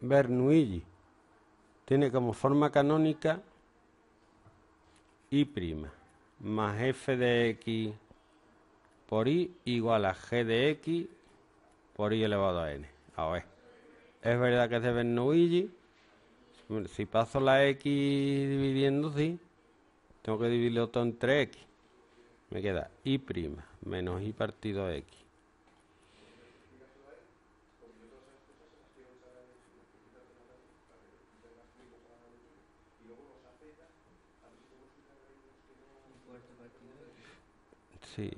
Bernoulli tiene como forma canónica y' más f de x por y igual a g de x por y elevado a n. A ver, es verdad que es de Bernoulli. Si paso la x dividiendo, sí, tengo que dividirlo todo entre x. Me queda y' menos y partido x. Sí.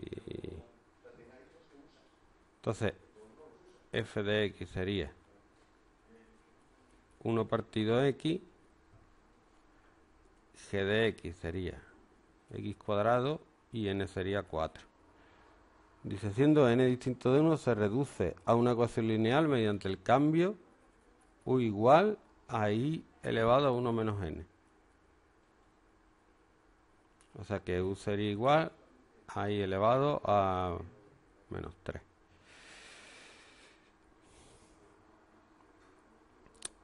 Entonces, f de x sería 1 partido x, g de x sería x cuadrado y n sería 4. Dice, siendo n distinto de 1 se reduce a una ecuación lineal mediante el cambio u igual a i elevado a 1 menos n. O sea que u sería igual ahí elevado a menos 3.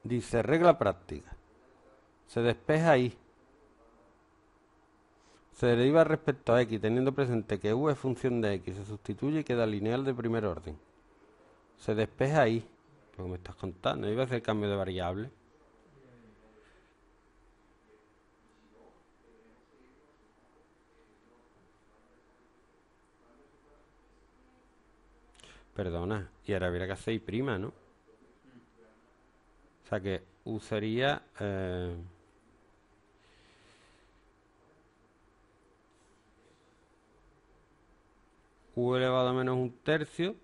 Dice regla práctica. Se despeja ahí. Se deriva respecto a x teniendo presente que u es función de x. Se sustituye y queda lineal de primer orden. Se despeja ahí. Lo me estás contando. Iba a hacer cambio de variable. Perdona, y ahora habría que hacer prima, ¿no? O sea que U sería... Eh, U elevado a menos un tercio.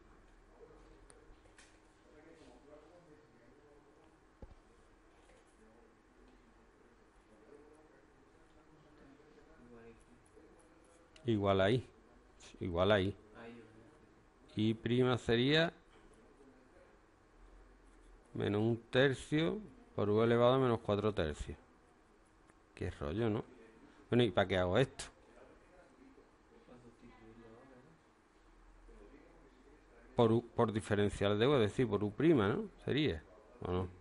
Igual ahí. Igual ahí. Y prima sería menos un tercio por u elevado a menos cuatro tercios. Qué rollo, ¿no? Bueno, ¿y para qué hago esto? Por, u, por diferencial de u, es decir, por u prima, ¿no? Sería, ¿o no?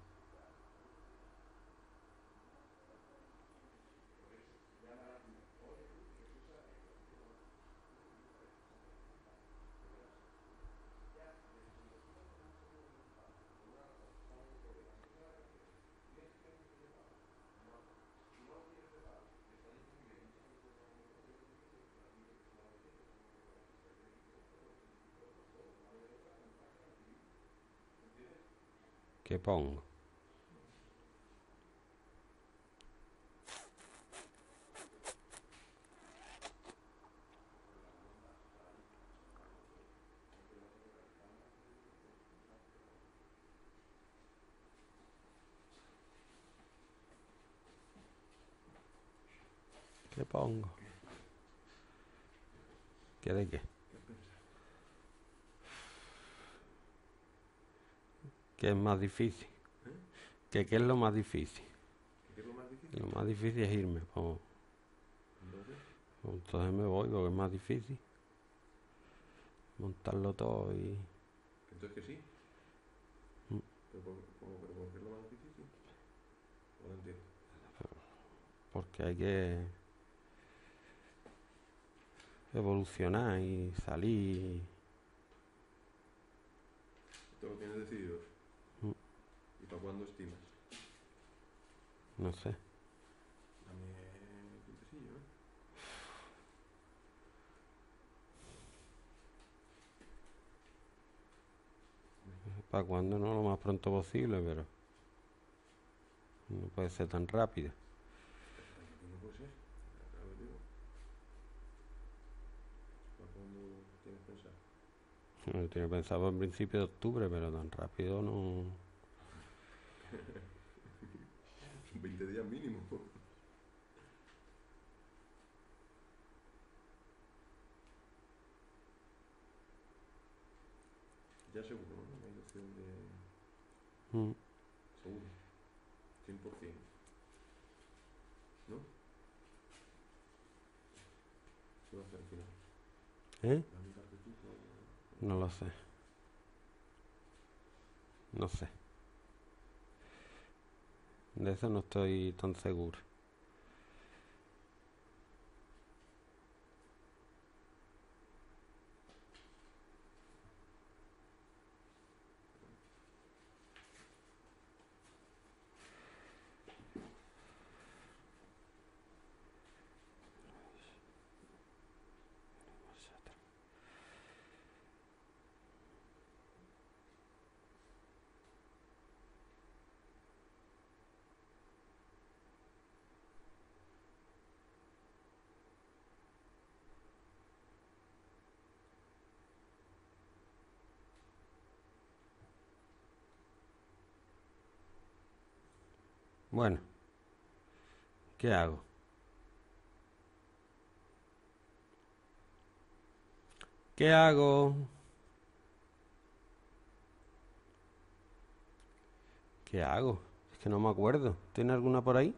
¿Qué pongo? ¿Qué pongo? ¿Qué de qué? ¿Qué es más difícil? ¿Qué, ¿Qué es lo más difícil? ¿Qué es lo más difícil? Lo más difícil es irme. pues, Entonces, pues entonces me voy porque es más difícil. Montarlo todo y... entonces que sí. Mm. ¿Pero por, pero por qué es lo más difícil? No lo entiendo. Porque hay que evolucionar y salir. Esto lo tienes decidido. Mm. ¿Y para cuándo estimas? No sé. Dame un tiempecillo, ¿eh? Para cuando no, lo más pronto posible, pero... No puede ser tan rápido. No puede ser. Digo. ¿Para cuándo tienes pensado? Yo tenía pensado en principio de octubre, pero tan rápido no. 20 días mínimo. Ya seguro, ¿no? Hay opción de Mm. seguro. 100%. ¿No? ¿Qué va a hacer al final? ¿Eh? ¿La mitad de tú o- No lo sé. No sé. De eso no estoy tan seguro. Bueno. ¿Qué hago? ¿Qué hago? ¿Qué hago? Es que no me acuerdo. ¿Tiene alguna por ahí?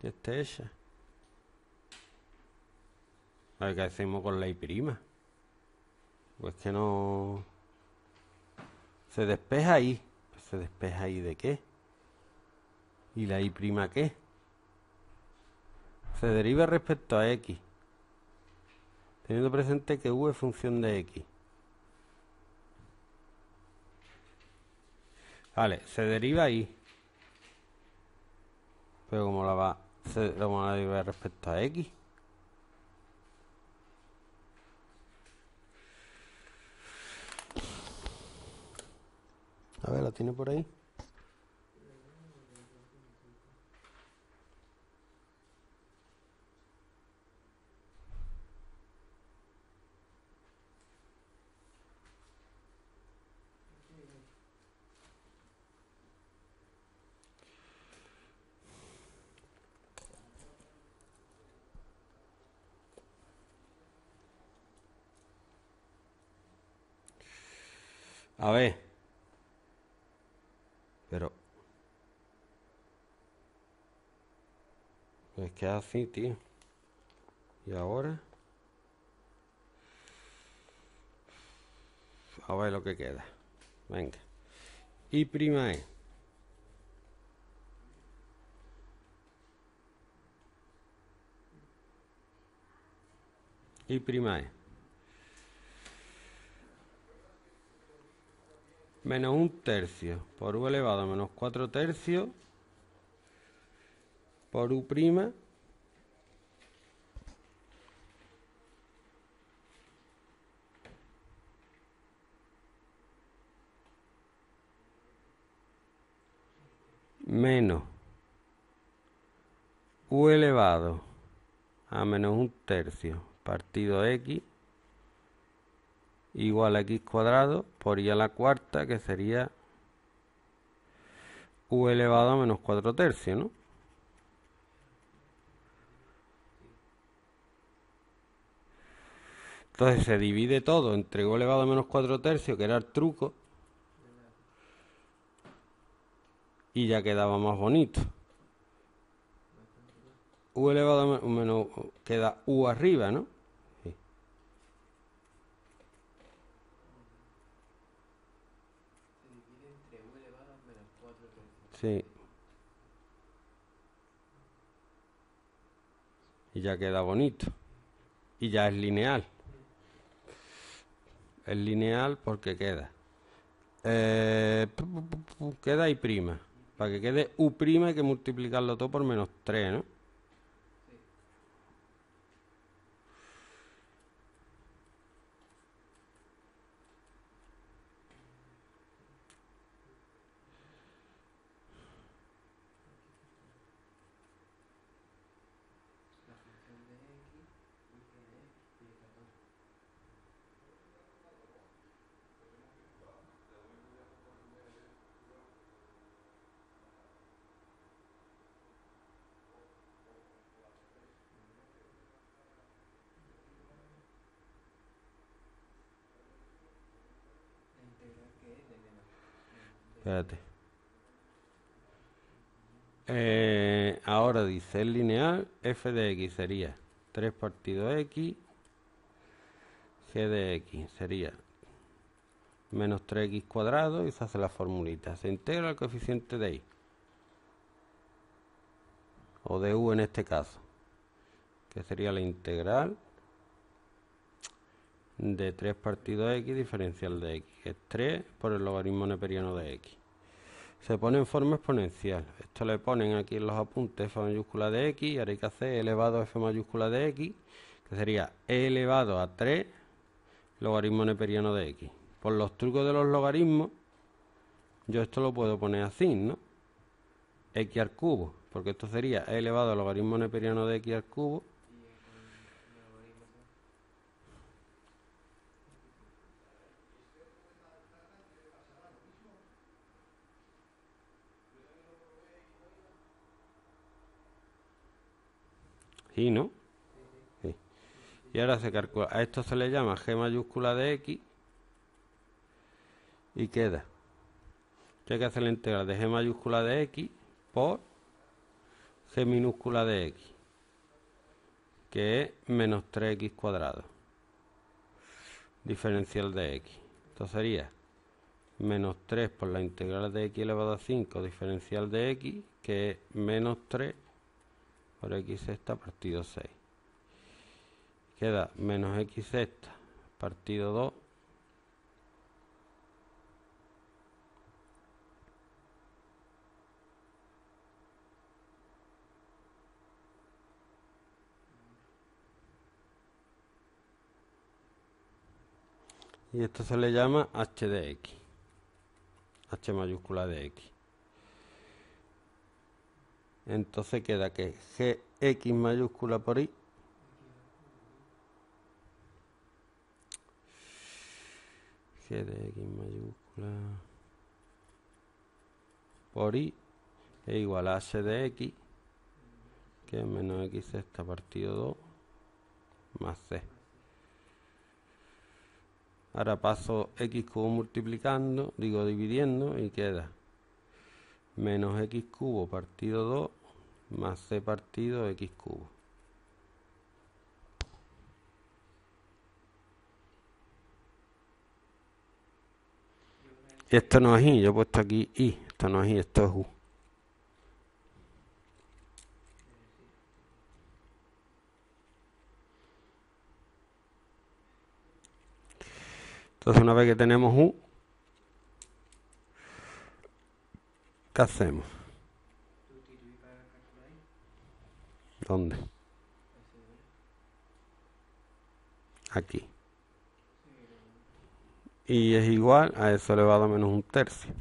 Que esté hecha. A ver qué hacemos con la I prima. Pues que no. Se despeja ahí. ¿Se despeja ahí de qué? ¿Y la prima qué? Se deriva respecto a X. Teniendo presente que U es función de X. Vale, se deriva ahí. Pero como la va, se la vamos a derivar respecto a X. A ver, ¿la tiene por ahí? A ver. Pero. Es que es así, tío. ¿Y ahora? A ver lo que queda. Venga. Y prima E. Y prima E. menos un tercio por u elevado a menos 4 tercios por u prima menos u elevado a menos un tercio partido x igual a x cuadrado por y a la cuarta, que sería u elevado a menos 4 tercios, ¿no? Entonces se divide todo entre u elevado a menos 4 tercios, que era el truco, y ya quedaba más bonito. u elevado a me- menos, queda u arriba, ¿no? Se divide entre u elevado a menos 4 tercios. Sí. Y ya queda bonito. Y ya es lineal. Es lineal porque queda. Eh, queda y prima. Para que quede u hay que multiplicarlo todo por menos 3, ¿no? Espérate. Eh, ahora dice el lineal f de x sería 3 partido x, g de x sería menos 3x cuadrado y se hace la formulita. Se integra el coeficiente de y. O de u en este caso. Que sería la integral de 3 partido x diferencial de x. Que es 3 por el logaritmo neperiano de x. Se pone en forma exponencial. Esto le ponen aquí en los apuntes f mayúscula de x y ahora hay que hacer e elevado a f mayúscula de x, que sería e elevado a 3 logaritmo neperiano de x. Por los trucos de los logaritmos, yo esto lo puedo poner así, ¿no? x al cubo, porque esto sería e elevado al logaritmo neperiano de x al cubo. Y no. Sí. Y ahora se calcula. A esto se le llama g mayúscula de x y queda que hay que hacer la integral de g mayúscula de x por g minúscula de x que es menos 3x cuadrado diferencial de x esto sería menos 3 por la integral de x elevado a 5 diferencial de x que es menos 3 por x sexta partido 6 queda menos x sexta partido 2 y esto se le llama h de x h mayúscula de x entonces queda que gx mayúscula por y g de x mayúscula por y es igual a h de x que es menos x sexta partido 2 más c. Ahora paso x cubo multiplicando, digo dividiendo y queda menos x cubo partido 2 más c partido x cubo. Esto no es y, yo he puesto aquí y, esto no es y, esto es u. Entonces una vez que tenemos U, ¿qué hacemos? ¿Dónde? Aquí. Y es igual a eso elevado a menos un tercio.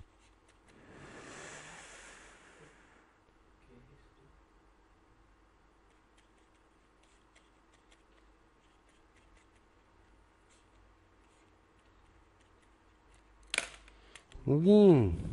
Bien.